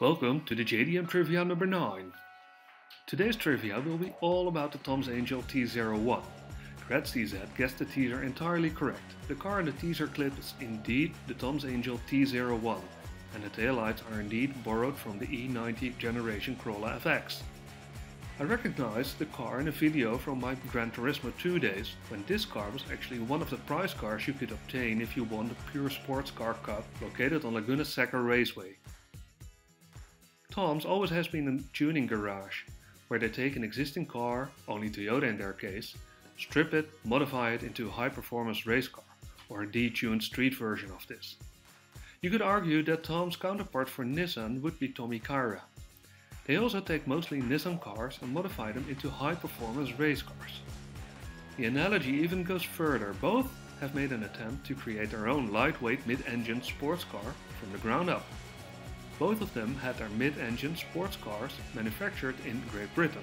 Welcome to the JDM Trivia number 9. Today's trivia will be all about the Tom's Angel T01. CZ guessed the teaser entirely correct. The car in the teaser clip is indeed the Tom's Angel T01, and the taillights are indeed borrowed from the E90 generation Corolla FX. I recognized the car in a video from my Gran Turismo 2 days, when this car was actually one of the prize cars you could obtain if you won the Pure Sports Car Cup located on Laguna Seca Raceway. Tom's always has been a tuning garage, where they take an existing car, only Toyota in their case, strip it, modify it into a high-performance race car, or a detuned street version of this. You could argue that Tom's counterpart for Nissan would be Tommykaira. They also take mostly Nissan cars and modify them into high-performance race cars. The analogy even goes further, both have made an attempt to create their own lightweight mid-engine sports car from the ground up. Both of them had their mid-engine sports cars manufactured in Great Britain.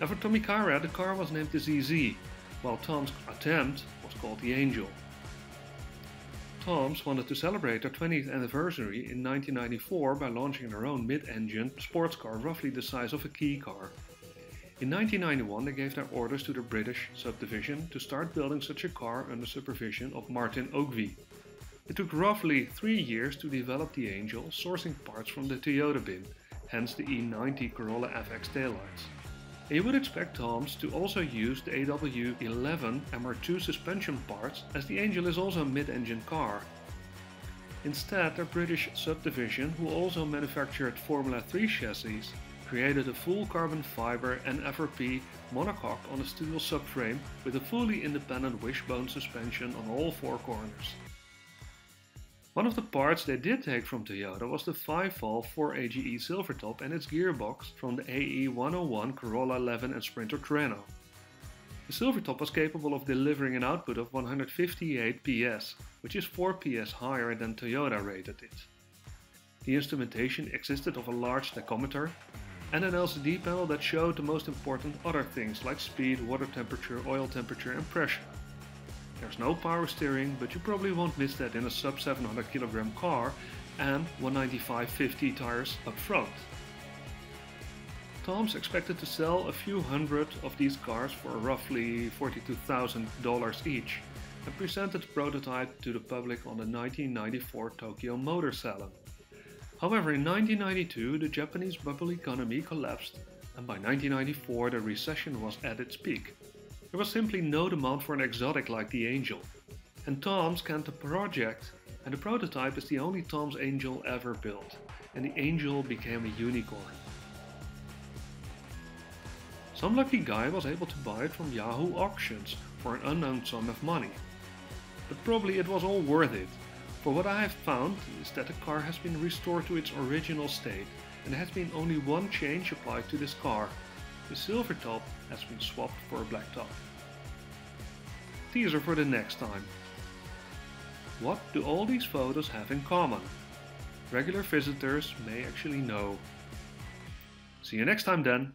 And for Tommykaira eh? the car was named the ZZ, while Tom's attempt was called the Angel. Tom's wanted to celebrate their 20th anniversary in 1994 by launching their own mid-engine sports car roughly the size of a kei car. In 1991 they gave their orders to the British subdivision to start building such a car under supervision of Martin Ogivie. It took roughly three years to develop the Angel, sourcing parts from the Toyota bin, hence the E90 Corolla FX taillights. And you would expect Toms to also use the AW11 MR2 suspension parts as the Angel is also a mid-engine car. Instead, their British subdivision, who also manufactured Formula 3 chassis, created a full carbon fiber and FRP monocoque on a steel subframe with a fully independent wishbone suspension on all four corners. One of the parts they did take from Toyota was the 5-valve 4AGE Silvertop and its gearbox from the AE101 Corolla Levin and Sprinter Trueno. The Silvertop was capable of delivering an output of 158 PS, which is 4 PS higher than Toyota rated it. The instrumentation existed of a large tachometer and an LCD panel that showed the most important other things like speed, water temperature, oil temperature and pressure. There's no power steering, but you probably won't miss that in a sub 700 kg car and 195-50 tires up front. Tom's expected to sell a few hundred of these cars for roughly $42,000 each and presented the prototype to the public on the 1994 Tokyo Motor Salon. However, in 1992 the Japanese bubble economy collapsed and by 1994 the recession was at its peak. There was simply no demand for an exotic like the Angel. And Tom's canned the project, and the prototype is the only Tom's Angel ever built, and the Angel became a unicorn. Some lucky guy was able to buy it from Yahoo Auctions for an unknown sum of money. But probably it was all worth it, for what I have found is that the car has been restored to its original state and there has been only one change applied to this car, the silver top has been swapped for a black top. Teaser for the next time. What do all these photos have in common? Regular visitors may actually know. See you next time then!